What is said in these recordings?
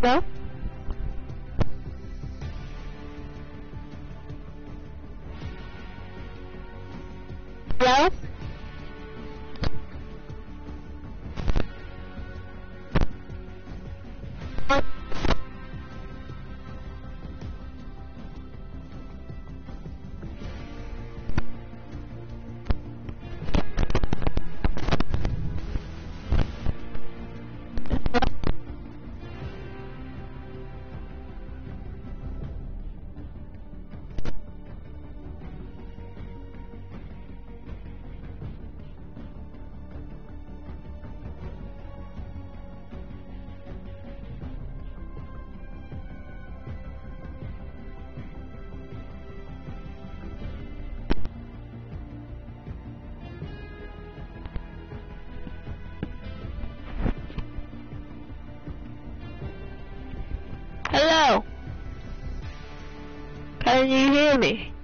Hello? Can you hear me?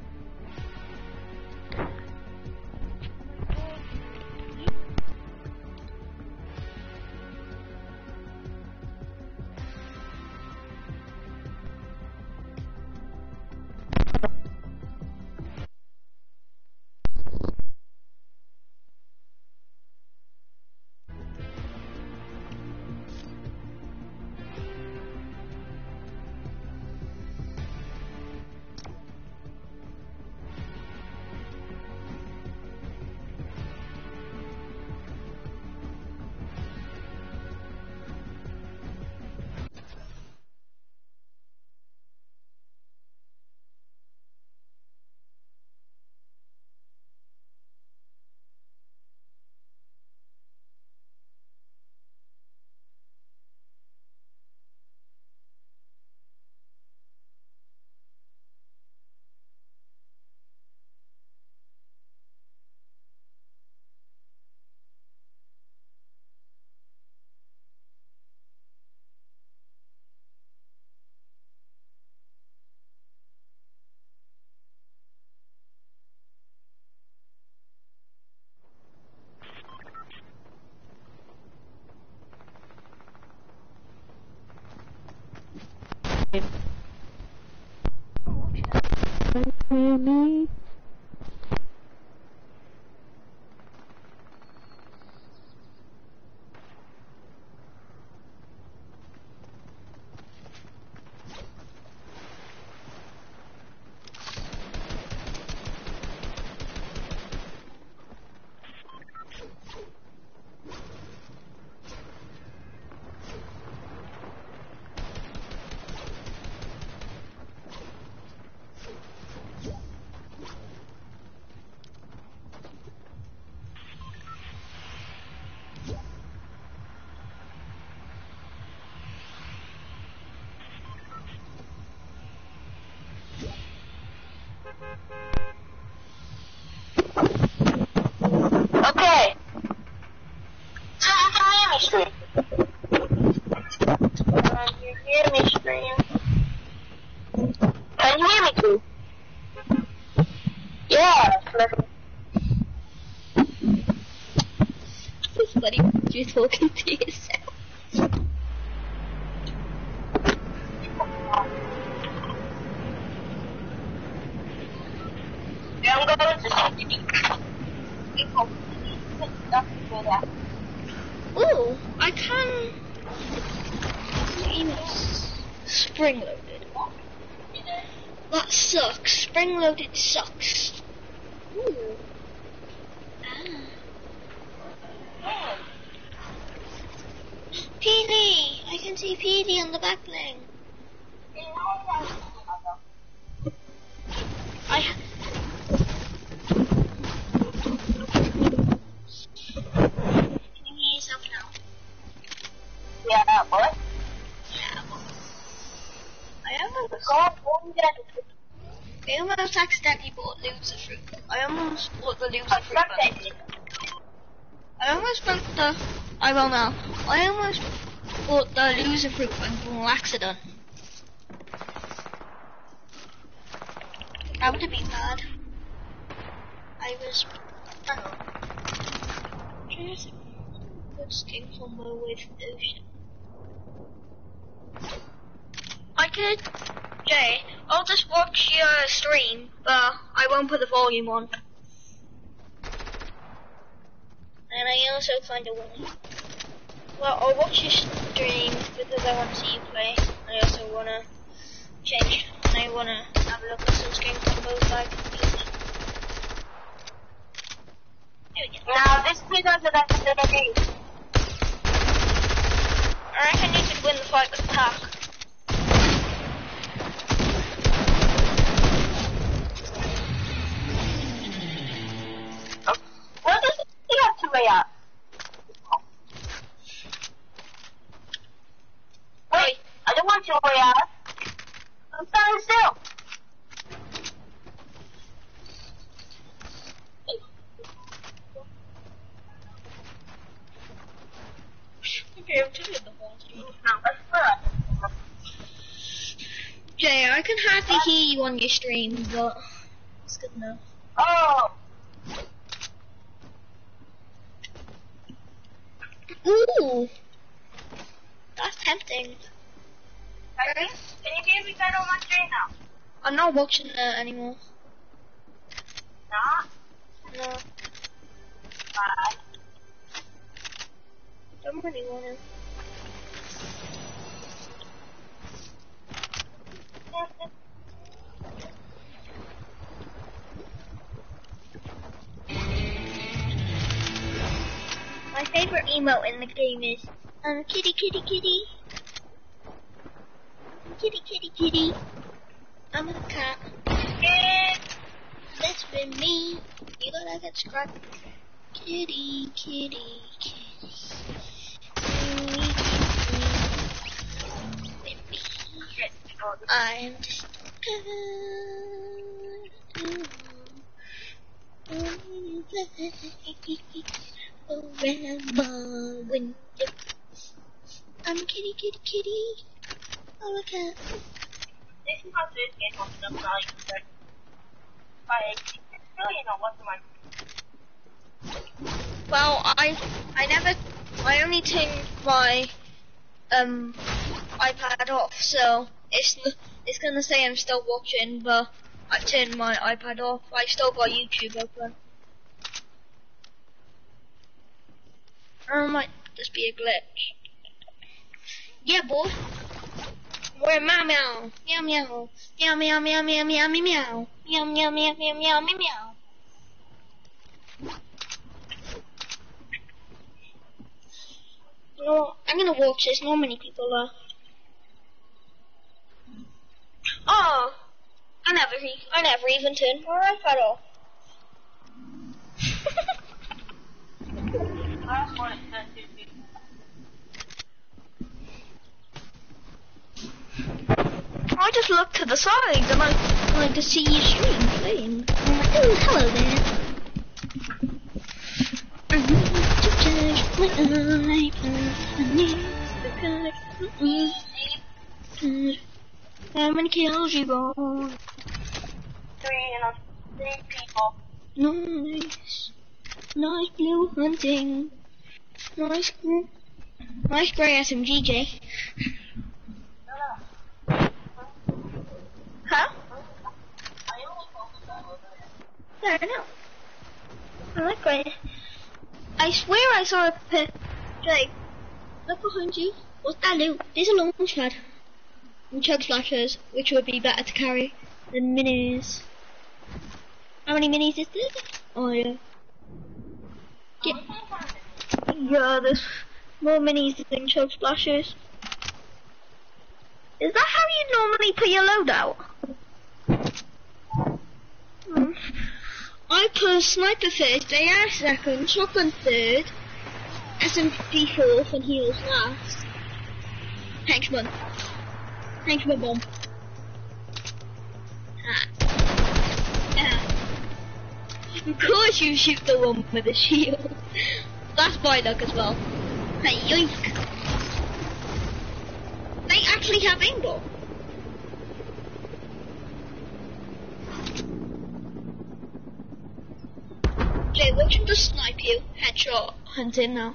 Spring loaded. That sucks. Spring loaded sucks. Ooh. Ah. PD! I can see PD on the back lane. I. Can you hear yourself now? Yeah, what? I almost, what we gonna I almost accidentally bought Loserfruit. I almost bought the Loserfruit. I almost bought the. I will now. I almost bought the Loserfruit bundle accident. That would have been bad. I was. Hang on. A good skin somewhere with ocean. Could, Jay, I'll just watch your stream, but I won't put the volume on. And I also find a way. Well, I'll watch your stream because I want to see you play. I also want to change, and I want to have a look at some stream combos I can use. There we go. Now this because of that the game. I reckon you could win the fight with Pac. Hear you on your stream, but it's good enough. Oh, Ooh! That's tempting. can you, can you hear me better on my screen now? I'm not watching it anymore. Emote in the game is um kitty kitty kitty. Kitty kitty kitty. I'm a cat. That's been me. You gotta get scrubbed. Kitty kitty kitty. I'm just around my window. I'm a kitty, kitty, kitty. I'm a cat. This is how this game was done by like, by really not what's my Well, I I never I only turned my um iPad off, so it's it's gonna say I'm still watching, but I turned my iPad off. I still got YouTube open. Or it might just be a glitch. Yeah, boy. Where my meow? Meow meow. Meow meow meow meow meow meow meow. Meow meow meow meow meow meow meow. You know I'm gonna walk so not many people left. Oh, I never, I never even turned my rifle off. That's what it says to be. I just looked to the side and I like to see you stream playing. I'm like, oh, hello there. I need to change my iPad. I need to me. How many kills you got? Three, you know, three people. Nice. Nice blue hunting. Nice, gr- nice grey SMGJ. No, no. Huh? Yeah, I know. I like grey. I swear I saw a pit. Jake, look behind you. What's that loot? There's a launch pad. And chug splashers, which would be better to carry than minis. How many minis is this? Oh yeah. Get, yeah, there's more minis than chug splashes. Is that how you normally put your load out? Hmm. I put sniper first, AR second, shotgun third, SMG fourth, and heals last. Henchman. Henchman bomb. Ah. Of course you shoot the one with the shield. That's my luck as well. Hey, yoink. They actually have aimbot. Jay, which one just snipe you? Headshot hunting now.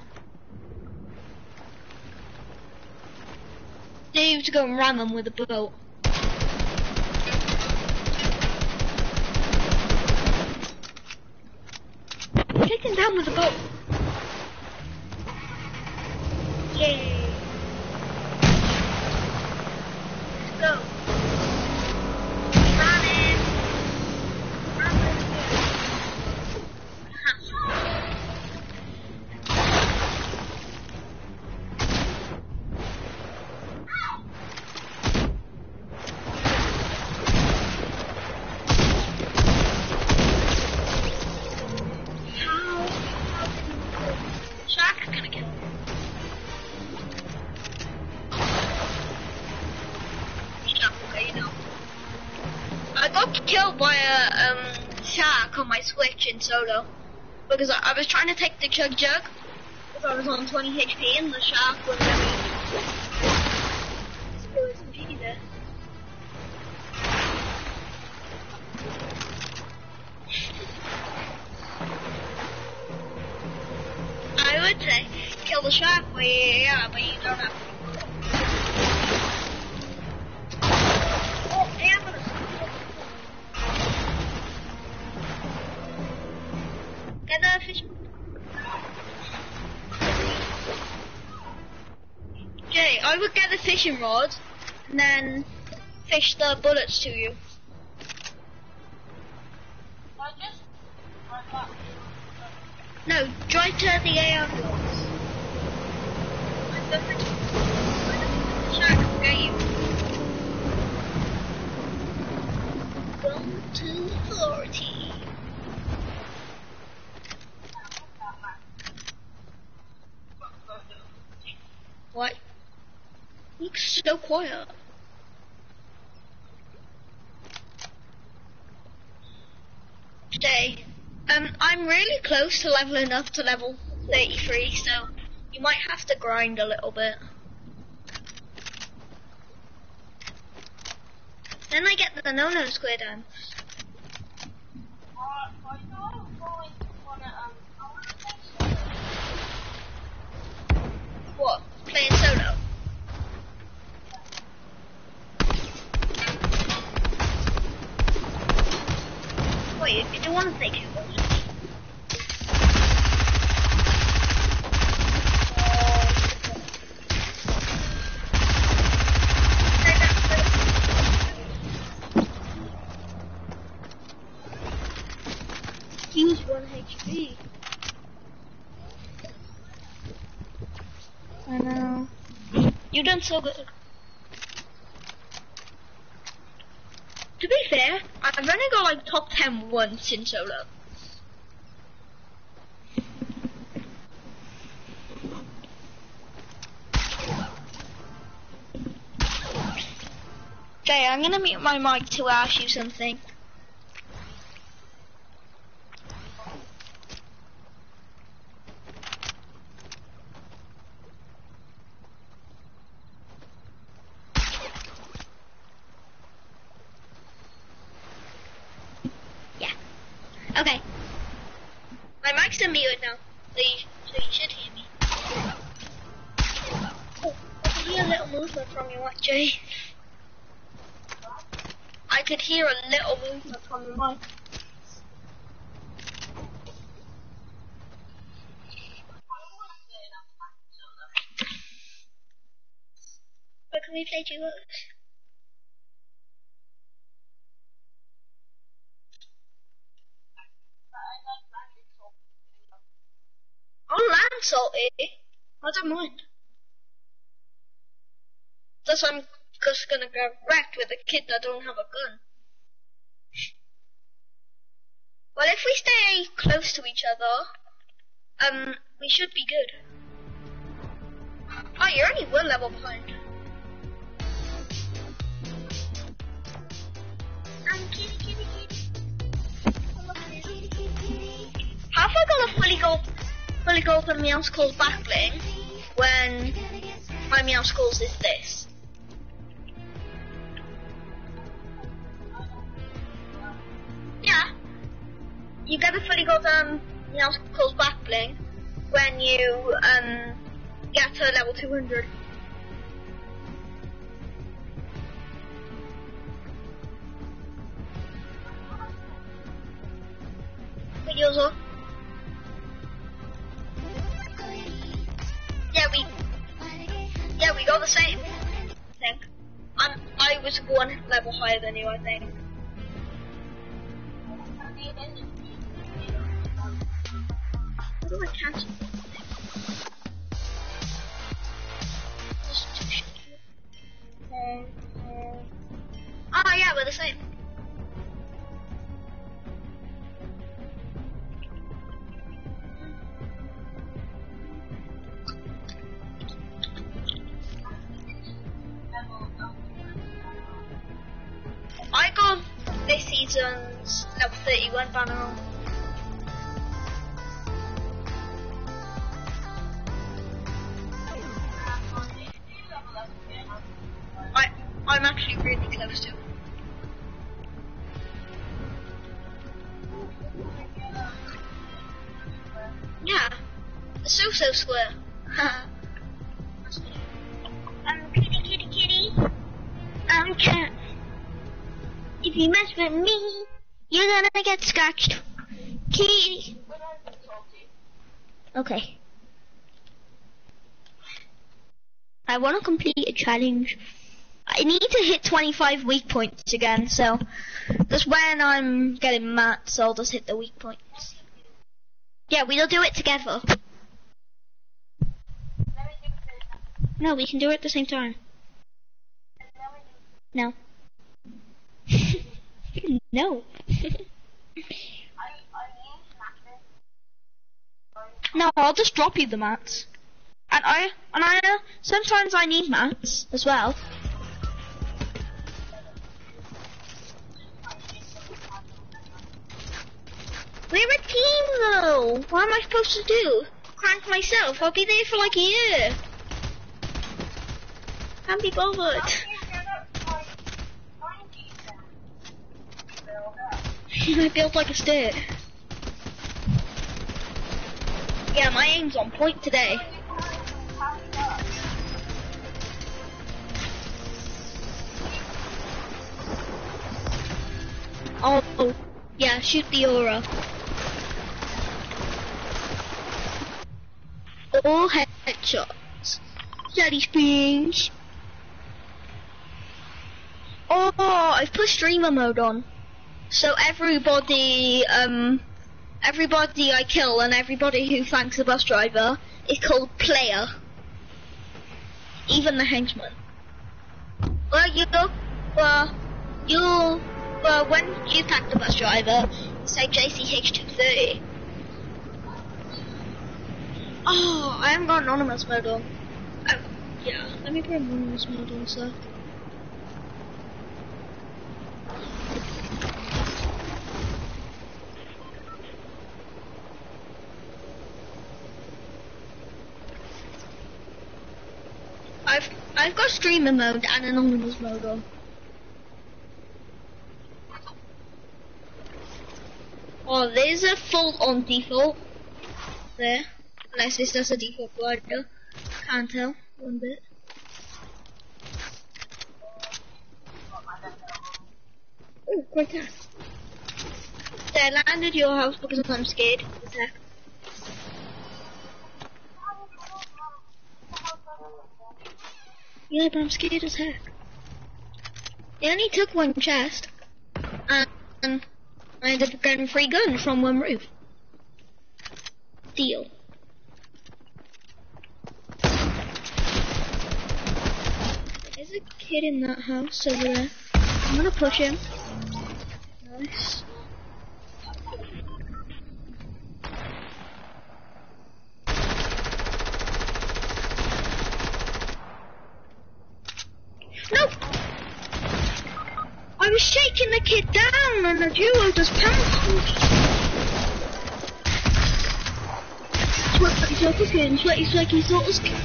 They have to go and ram them with a boat. Take him down with the boat. Yay. Killed by a um, shark on my Switch in solo because I, I was trying to take the chug jug because I was on 20 HP and the shark was there. I would say kill the shark, but yeah, but you don't have would get the fishing rod and then fish the bullets to you. No, try to the AR forty. What? Looks so quiet. Stay. Um, I'm really close to leveling up to level 33, so you might have to grind a little bit. Then I get the no-no square dance. Uh, I know Wait, did you want to play two Use one HP. I know. You done so good. To be fair, I've only got like top 10 once in solo. Okay, I'm gonna mute my mic to ask you something. Okay. My mic's unmuted now, so you, so you should hear me. Oh, I hear a little movement from you, Jay? I could hear a little movement from the mic. Can we play duos? On land salty, I don't mind. Thus I'm just gonna get wrecked with a kid that don't have a gun. Well, if we stay close to each other, um, we should be good. Oh, you're only one level behind. I'm kitty, kitty, kitty. A kitty, kitty, kitty. I a fully gold, fully gold and Meowscles back bling when my Meowscles is this? Yeah. You get a fully gold um Meowscles back bling when you um get to level 200. Wait, yours on? Got the same thing. I'm, I was one level higher than you, I think. How do I cancel? Oh yeah, we're the same. Season's level 31 banner. I, I'm actually really close to. Yeah, so so square. If you mess with me, you're gonna get scratched. Kitty. Okay. I want to complete a challenge. I need to hit 25 weak points again, so that's when I'm getting mad, so I'll just hit the weak points. Yeah, we'll do it together. No, we can do it at the same time. No. No. no, I'll just drop you the mats. And I, and I, uh, sometimes I need mats as well. We're a team though. What am I supposed to do? Crank myself. I'll be there for like a year. Can't be bothered. I built like a stick. Yeah, my aim's on point today. Oh, yeah, shoot the aura. All headshots. Steady springs. Oh, I've put streamer mode on. So everybody, um, everybody I kill and everybody who thanks the bus driver is called player. Even the henchman. Well, you well, you, well, when you thank the bus driver, say JCH230. Oh, I haven't got anonymous mode on. Oh, yeah, let me put anonymous mode on, so. I've I've got streamer mode and anonymous mode on. Oh, there's a full on default there. Unless this does a default glider. Can't tell one bit. Oh, attack. So I landed your house because I'm scared. Yeah, but I'm scared as heck. They only took one chest, and I ended up getting free guns from one roof. Deal. There's a kid in that house over there. I'm gonna push him. Nice. No! I was shaking the kid down and the duo just pounced. Sweaty soccer skin, sweaty sweaty soccer skin.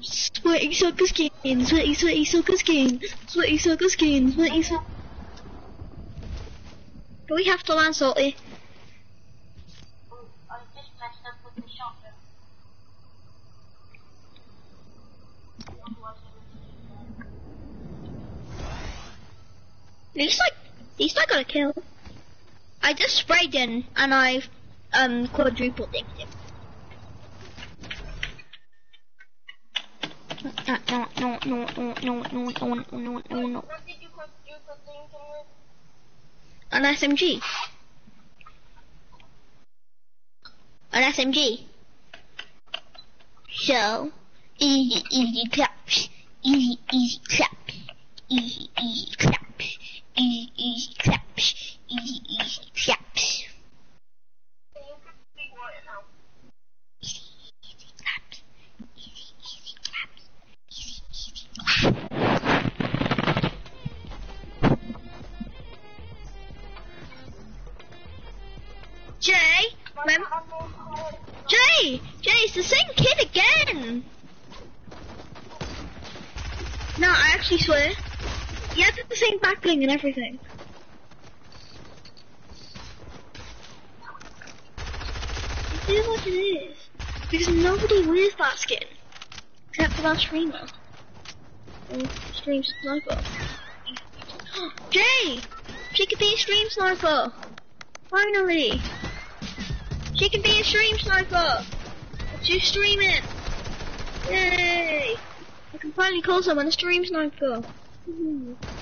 Sweaty soccer skin, sweaty sweaty soccer skin, sweaty soccer skin, sweaty soccer. Do we have to land salty? At like, he's not gonna kill. I just sprayed in and I um quadruple dinked him. no, no, no, no, no, no, no, no, no, no. What? An SMG. An SMG. So, easy, easy claps. Easy, easy claps. Easy, easy claps easy, easy, easy, easy. Bling and everything. This is what it is. Because nobody wears that skin. Except for that streamer. Or stream sniper. Jay! She could be a stream sniper! Finally! She can be a stream sniper! She's streaming! Yay! I can finally call someone a stream sniper!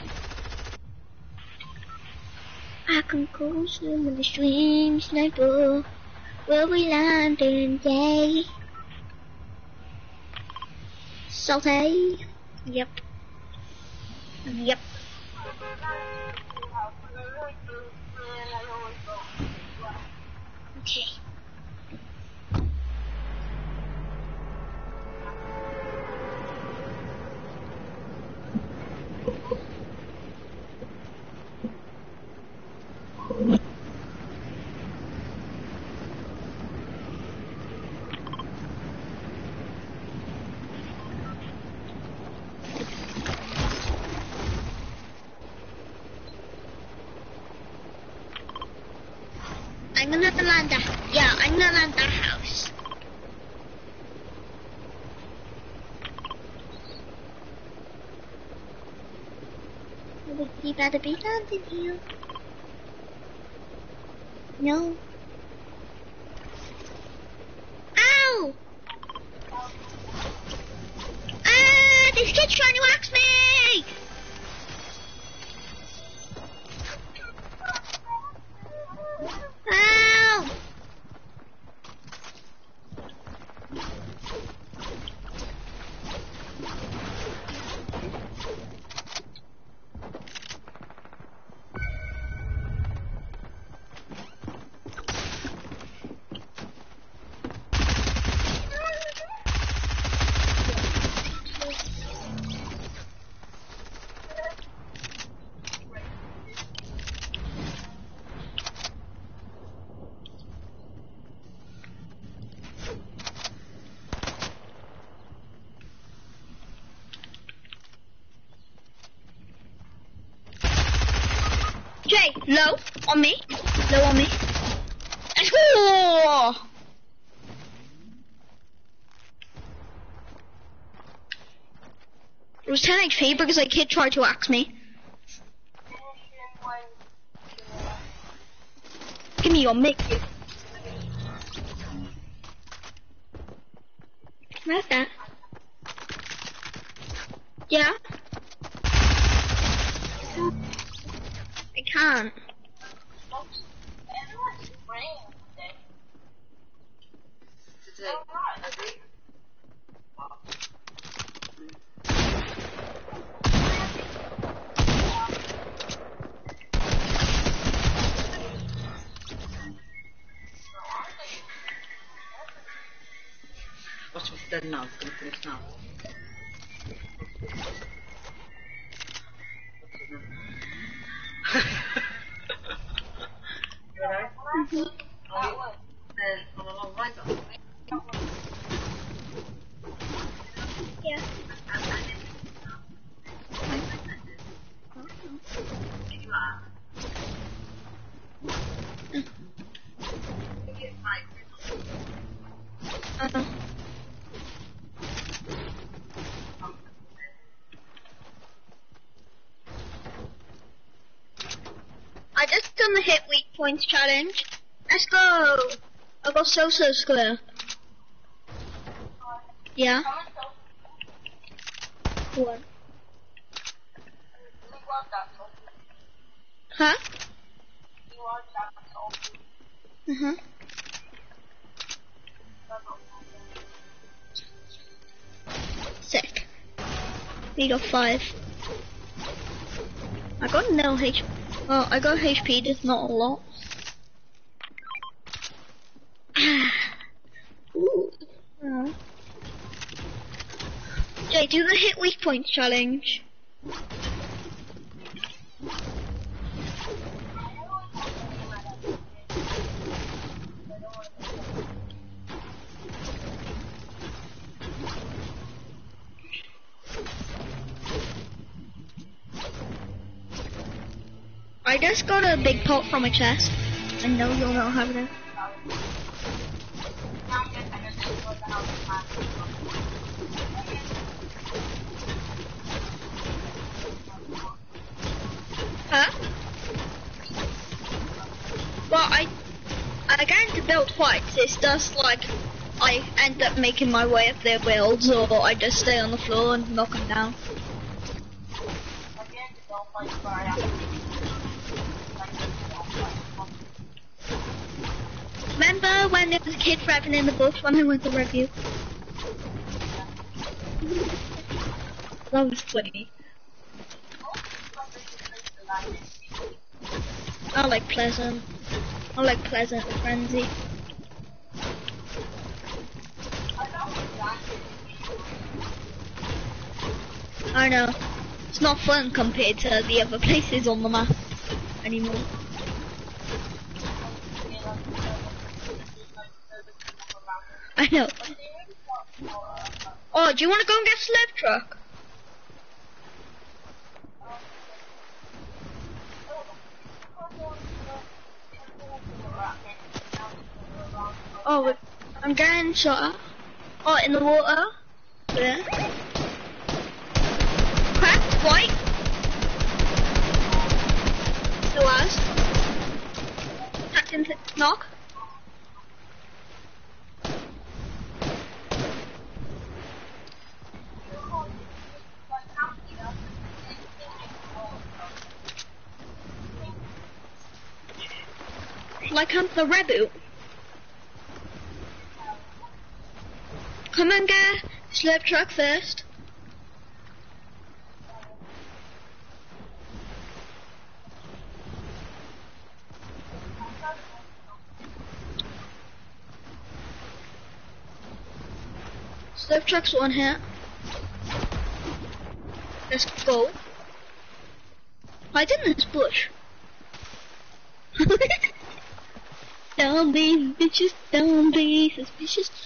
I can close you with the stream sniper. Where we landing day? Saute. Yep. Yep. Okay. rather be hunting you. No. Low on me. Low on me. Let's go! It was 10 HP because a kid tried to axe me. Give me your Mickey. I just done the hit weak points challenge. Go. I got so so square. Yeah. What? Huh? Uh huh. Sick. We got five. I got no HP. Well, I got HP, just not a lot. Ooh. Oh. Jay, do points challenge. I just got a big pot from a chest. I know you'll not have it. Build fights. It's just like I end up making my way up their builds, or I just stay on the floor and knock them down. Remember when there was a kid rapping in the bush when I went to review? That was funny. I like Pleasant. I like Pleasant and Frenzy. I know. It's not fun compared to the other places on the map anymore. I know. Oh, do you want to go and get sled truck? Oh, but I'm getting shot at. Oh, in the water. There. Cracked, white. Has. Tapped into knock. Like I'm the reboot. Come and get slip truck first. Slip truck's one here. Let's go. Hide in this bush. don't be bitches, don't be suspicious.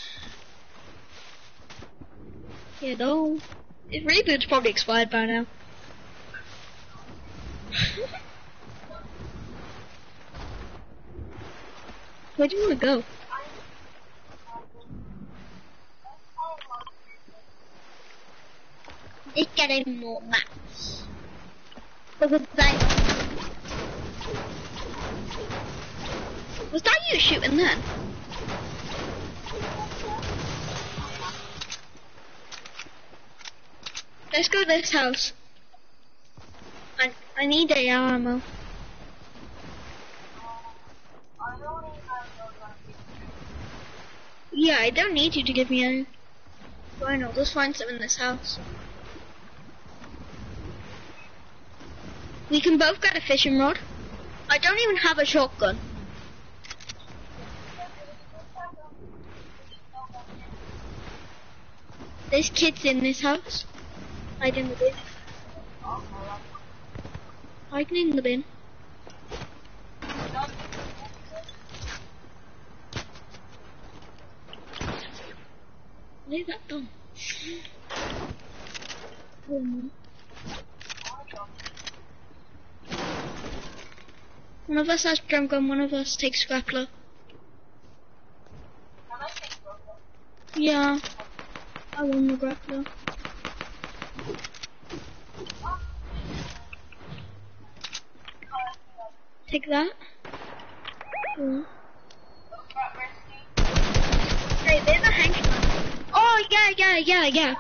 Yeah, no. It reboot's probably expired by now. Where do you want to go? It's getting more maps. Was that, was that you shooting then? Let's go to this house. I I need a ammo. Yeah, I don't need you to give me any. Fine, I'll just find some in this house. We can both get a fishing rod. I don't even have a shotgun. There's kids in this house. Hide in the bin. Hide in the bin. Leave that done. One of us has drum gun, one of us takes grappler. Yeah. I won the grappler. Take that. Yeah. Hey, there's a henchman. Oh, yeah, yeah, yeah, yeah.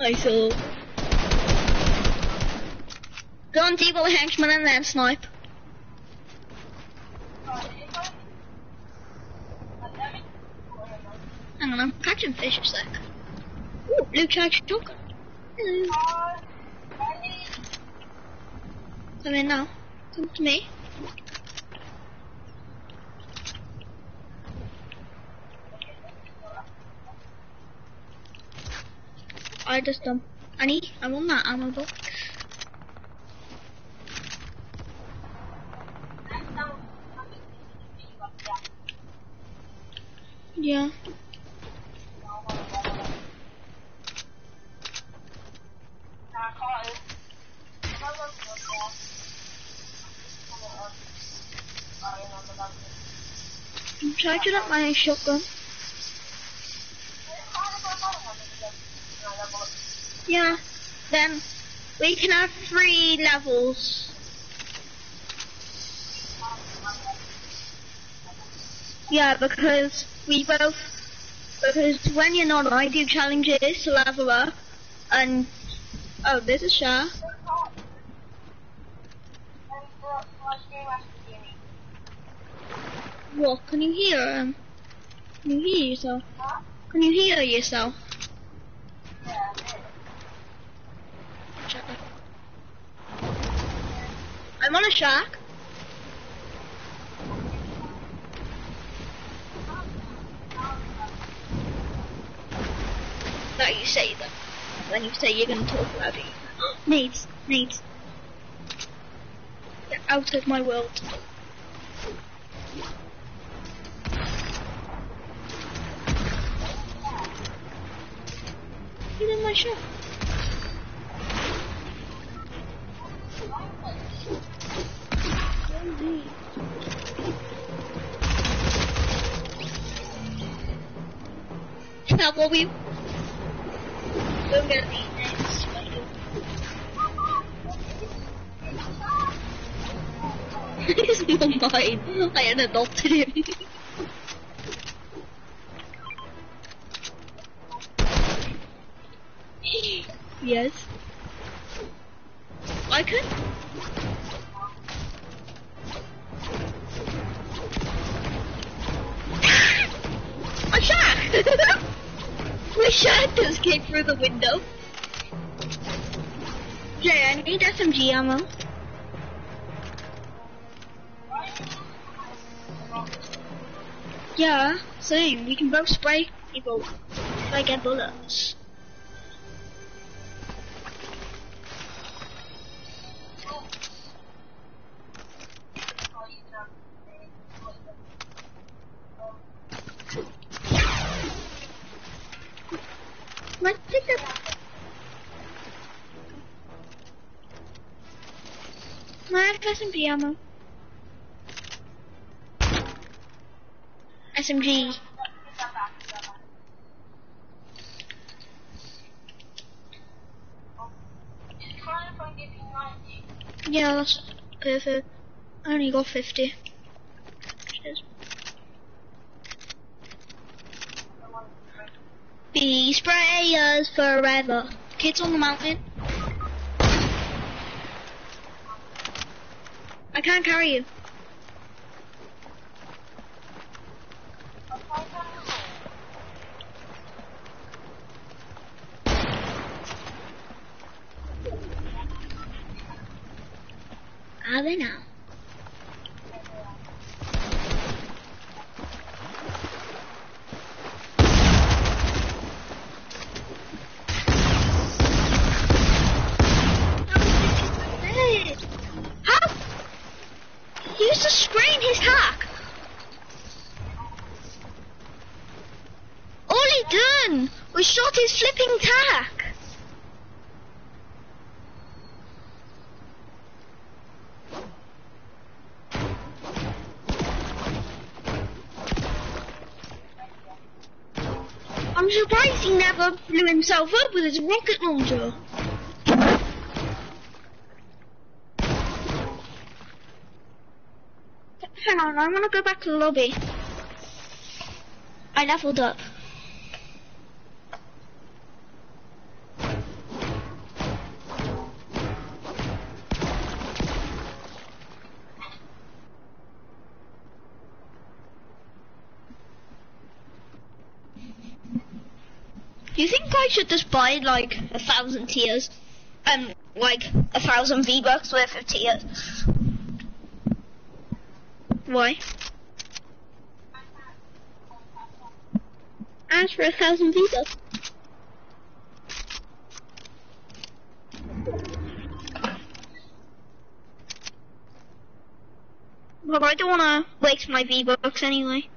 I saw. Go on the and then snipe. Hang on, I'm catching fish a sec. Ooh, blue charge shotgun. Hello. Come in now. Come to me. I just um I need I want that ammo box. Yeah. I'm charging up my shotgun. Yeah. Then we can have three levels. Yeah, because we both because when you're not I do challenges to level up and oh there's a shark. What can you hear um can you hear yourself? Can you hear yourself? Up. I'm on a shark. Now you say that. When you say you're gonna talk about it. Needs, needs. Get out of my world. Get in my shop. Now what we we're gonna be next. He's not mine. I had adopted him. Yes. I could. A shark! My shark just came through the window. Jay, I need SMG ammo. Yeah, same. We can both spray people if I get bullets. SMG ammo. SMG. Yeah, that's perfect. I only got 50. Cheers. Bee sprayers forever. Kids on the mountain. I can't carry you. Are they now? How? He used to screen his hack. All he done was shot his flipping tack. I'm surprised he never blew himself up with his rocket launcher. Hang on, I want to go back to the lobby. I leveled up. I should just buy like a thousand tiers? Um, like a thousand V bucks worth of tiers. Why? Ask for a thousand V bucks. Well, I don't want to waste my V bucks anyway.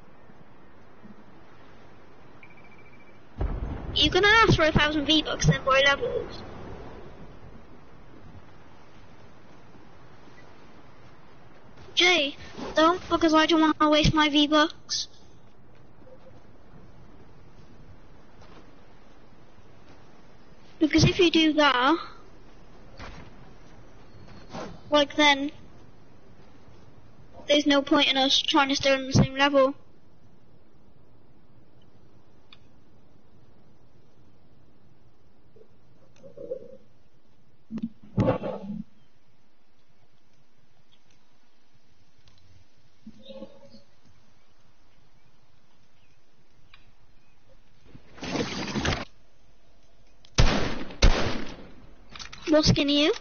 You're gonna ask for a thousand V bucks then buy levels. Jay, don't because I don't want to waste my V bucks. Because if you do that, like then, there's no point in us trying to stay on the same level. What skin are you?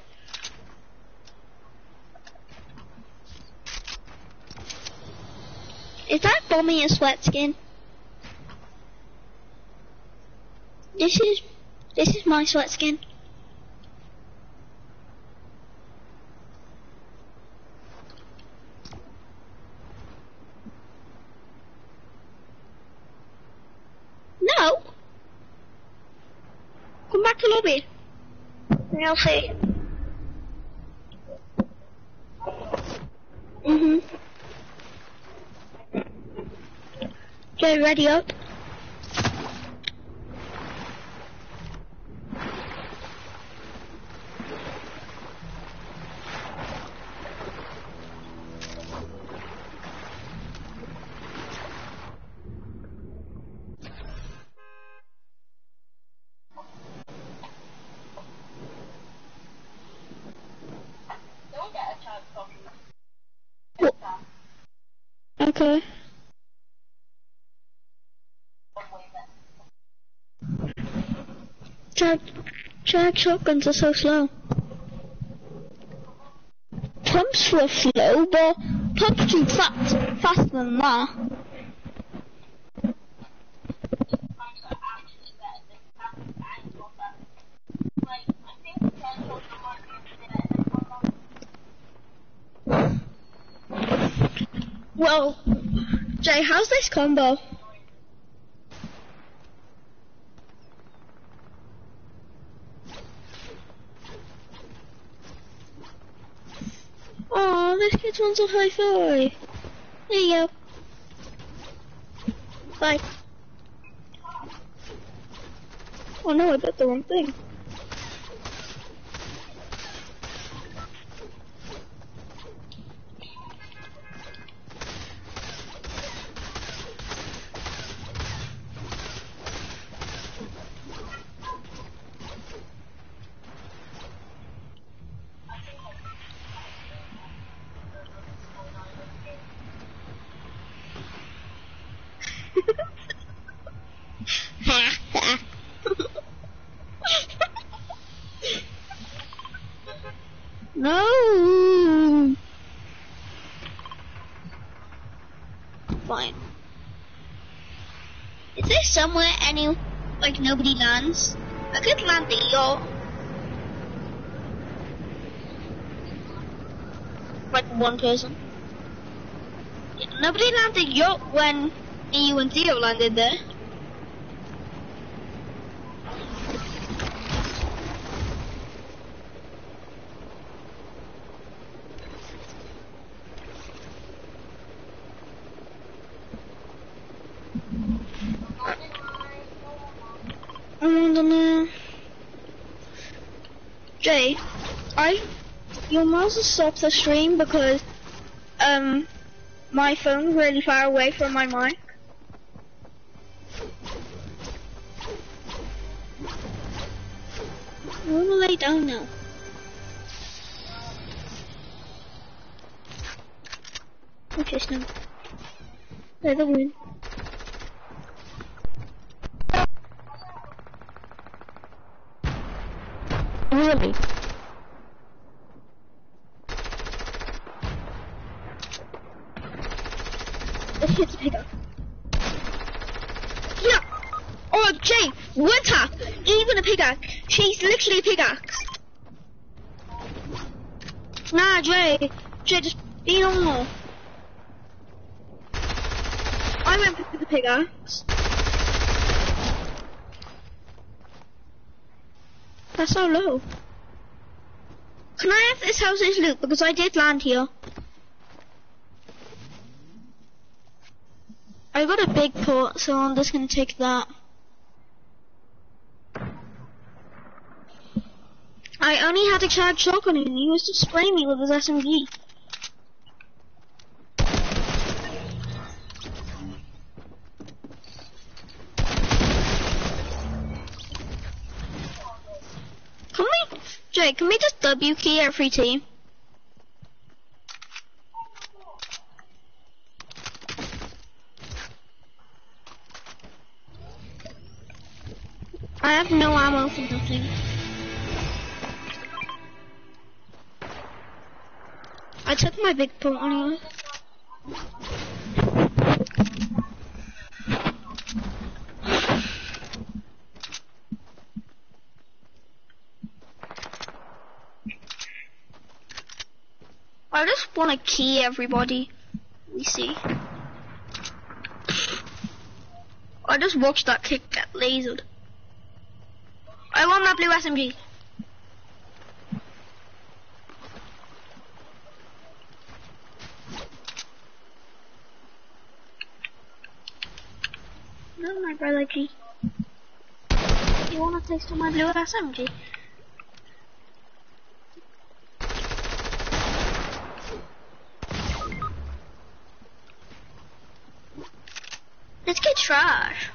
Is that Bommy a sweat skin? This is this is my sweat skin. No. See. Mhm. Get ready up. Don't get a chance from Okay. Drag, drag shotguns are so slow. Pumps were slow, but pumps too fast, faster than that. Well, Jay, how's this combo? This kid high five. There you go. Bye. Oh no, I bet the wrong thing. Fine. Is there somewhere any like nobody lands? I could land the yacht. Like one person. Nobody landed yacht when you and Theo landed there. I'm on the now. Jay, I your mouse stopped the stream because um my phone's really far away from my mic. I wanna lay down now. Okay, Snow. They're the win. really? Let's hit the pickup. Yeah. Oh, Jay, tap. Even a pickaxe. She's literally a pickaxe. Nah, Jay. Jay, just be normal. I went for the pickaxe. That's so low. Can I have this house's loot? Because I did land here. I got a big port, so I'm just gonna take that. I only had a charged shotgun and he was to spray me with his SMG. Can we, Jay, can we just W key every team? I have no ammo for nothing. I took my big boat anyway. I just want to key everybody we see. I just watched that kid get lasered. I want that blue SMG. G. You wanna taste of my blue SMG? Let's get trash.